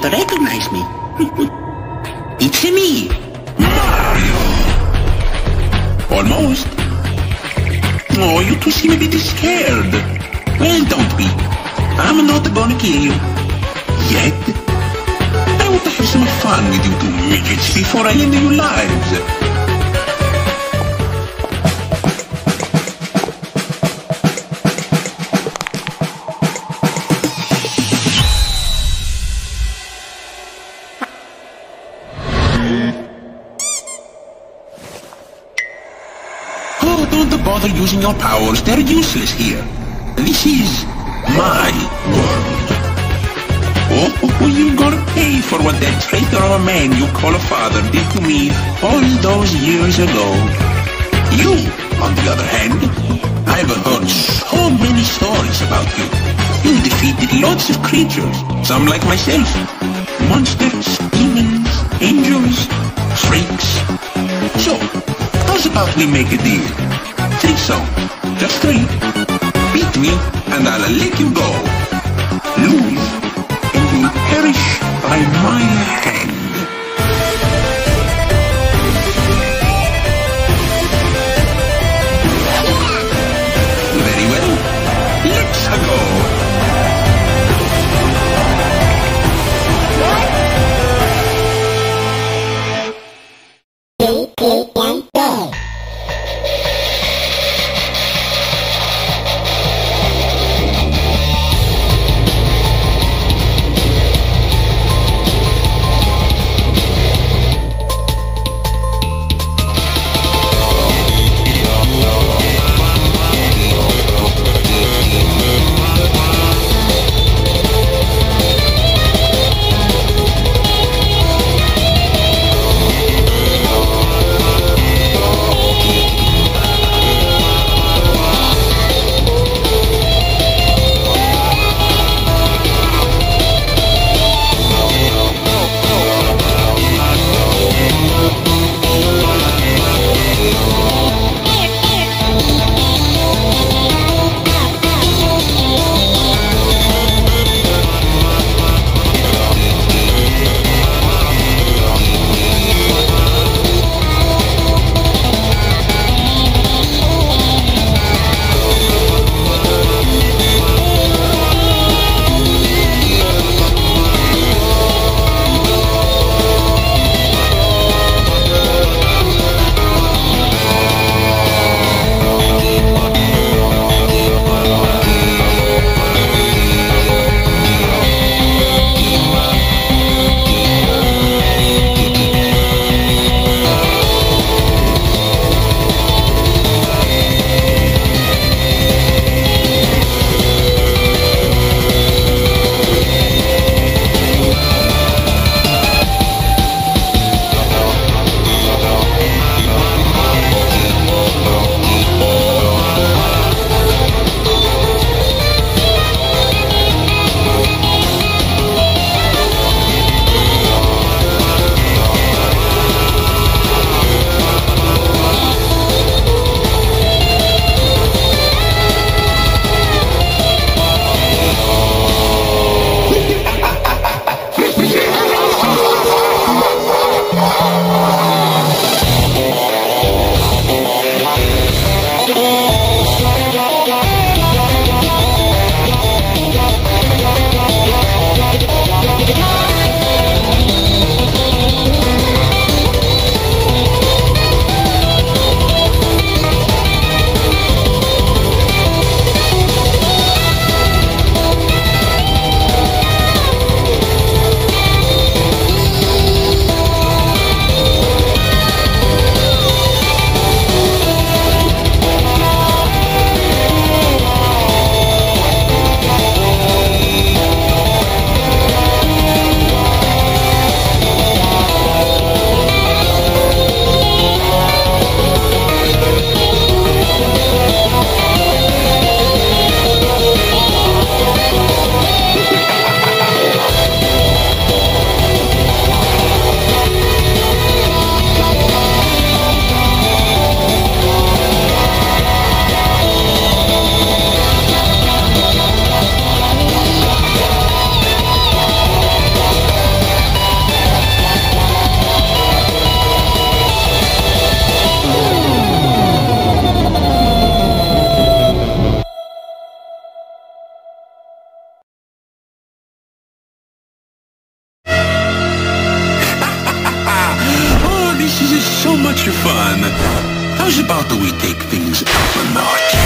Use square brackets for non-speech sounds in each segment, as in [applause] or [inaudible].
Don't recognize me. [laughs] it's me. Mario. Almost. Oh, you two seem a bit scared. Well, don't be. I'm not gonna kill you. Yet. I want to have some fun with you two midgets before I end your lives. Using your powers. They're useless here. This is my world. Oh, oh, oh you're gonna pay for what that traitor of a man you call a father did to me all those years ago. You, on the other hand, I've heard so many stories about you. You defeated lots of creatures, some like myself. Monsters, demons, angels, freaks. So, how's about we make a deal? Three songs, just three. Beat me, and I'll let you go. Lose, and you'll perish by my hand. Take things up a notch.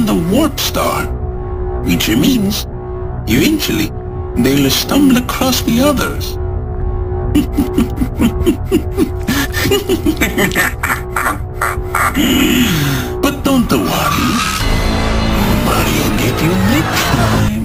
found the Warp Star, which means, eventually, they'll stumble across the others. [laughs] but don't worry, Mario get you next time.